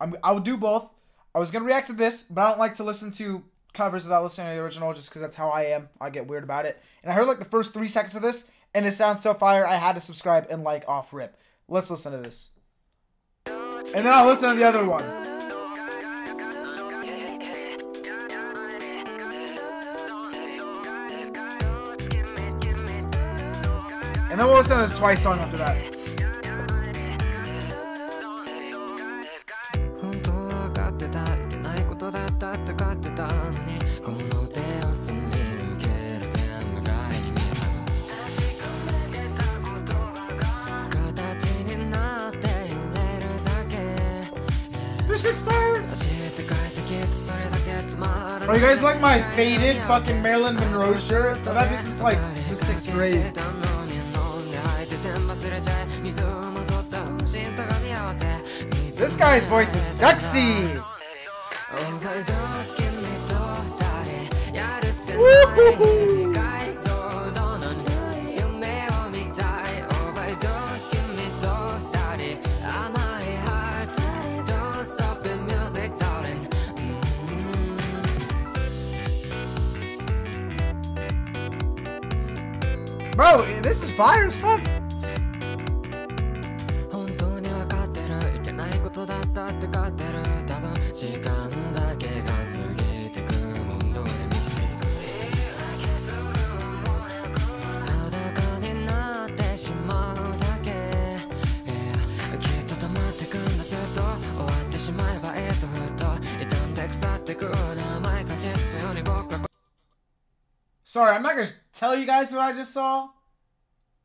I'm, I would do both. I was gonna react to this, but I don't like to listen to covers without listening to the original, just because that's how I am. I get weird about it. And I heard like the first three seconds of this, and it sounds so fire. I had to subscribe and like off rip. Let's listen to this, and then I'll listen to the other one. And then we'll listen to the Twice song after that. ってたいけないことだったってかってたのにこの手をすり抜ける全部が絵に見えた形になって揺れるだけ、This is fun! Are you guys like my faded fucking Marilyn Monroe shirt? I thought this is like the sixth grade. This guy's voice is sexy! Bro, this is fire as fuck. Sorry, I'm not gonna tell you guys what I just saw,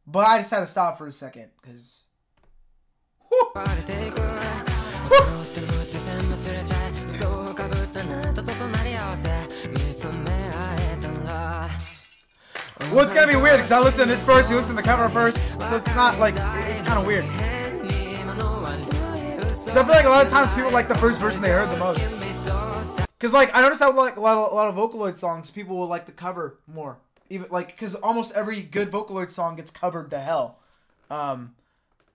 but I just had to stop for a second because. Well, it's gonna be weird because I listen to this first, you listen to the cover first, so it's not like it's kind of weird. So I feel like a lot of times people like the first version they heard the most. Because like I noticed that with, like a lot of a lot of Vocaloid songs, people will like the cover more. Even like because almost every good Vocaloid song gets covered to hell. Um,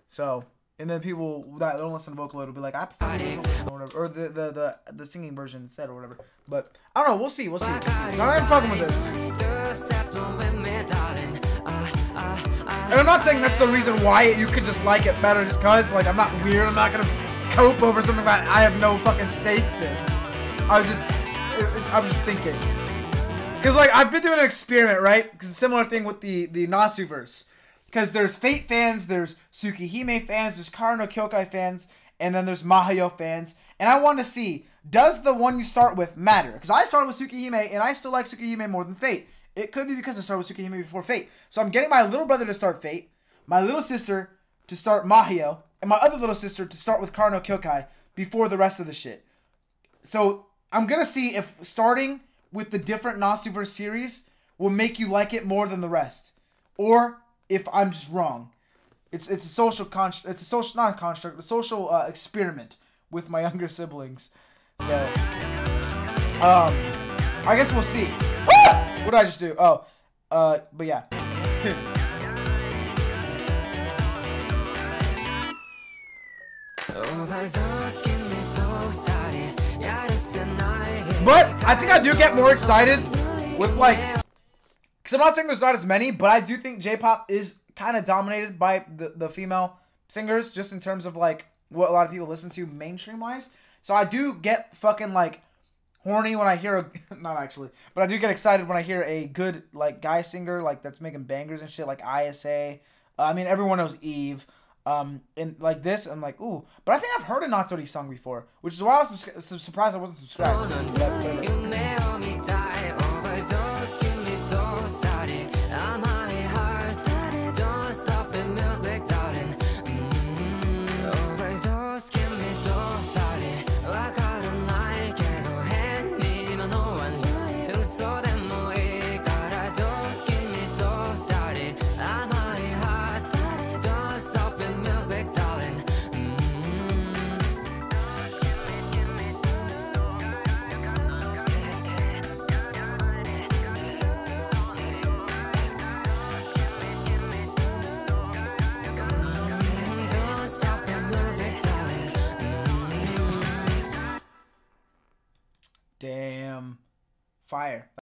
so and then people that don't listen to Vocaloid will be like, I prefer the or whatever, or the, the the the singing version instead or whatever. But I don't know. We'll see. We'll see. We'll see. I'm fucking with this. And I'm not saying that's the reason why you could just like it better just cause like I'm not weird. I'm not gonna cope over something that I have no fucking stakes in. I was just, I was just thinking. Cause like I've been doing an experiment, right? Cause a similar thing with the the Nasuverse. Cause there's Fate fans, there's Tsukihime fans, there's Kara no Kyoukai fans, and then there's Mahoyo fans. And I want to see does the one you start with matter? Because I started with Tsukihime and I still like Tsukihime more than Fate. It could be because I started with Tsukihime before Fate. So I'm getting my little brother to start Fate, my little sister to start Mahoyo, and my other little sister to start with Kara no Kyoukai before the rest of the shit. So I'm gonna see if starting with the different Nasuverse series will make you like it more than the rest, or if I'm just wrong. It's it's a social construct. It's a social not a construct, a social uh, experiment with my younger siblings. So um, I guess we'll see. Ah! What did I just do? Oh, uh, but yeah. But I think I do get more excited with like, because I'm not saying there's not as many, but I do think J-pop is kind of dominated by the the female singers, just in terms of like what a lot of people listen to mainstream wise. So I do get fucking like horny when I hear a not actually, but I do get excited when I hear a good like guy singer like that's making bangers and shit like ISA. Uh, I mean everyone knows Eve. Um, and like this, I'm like, ooh. But I think I've heard a Natori song before, which is why I was subscri- su- surprised I wasn't subscribed. Damn. Fire.